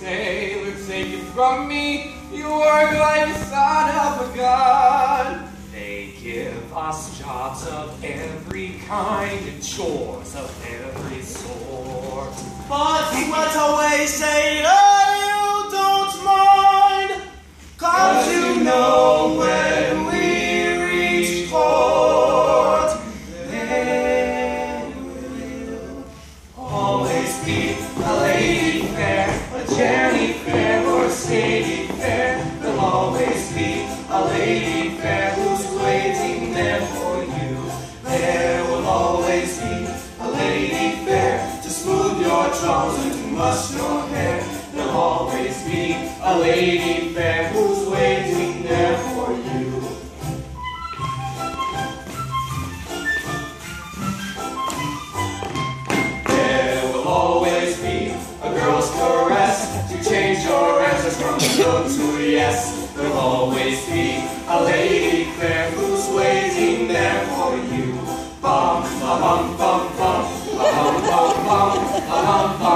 sailor, take it from me. You work like a son of a god. They give us jobs of every kind and chores of every sort. But sweat away, sailor, you don't mind. Cause you know when we reach port, there will always be a lady a fair. There'll always be a lady fair who's waiting there for you. There will always be a lady fair to smooth your trousers and brush your hair. There'll always be a lady fair who's from no to yes. There'll always be a lady fair who's waiting there for you. Bum, ba bum, bum, bum, ba bum, bum, bum, ba bum, bum,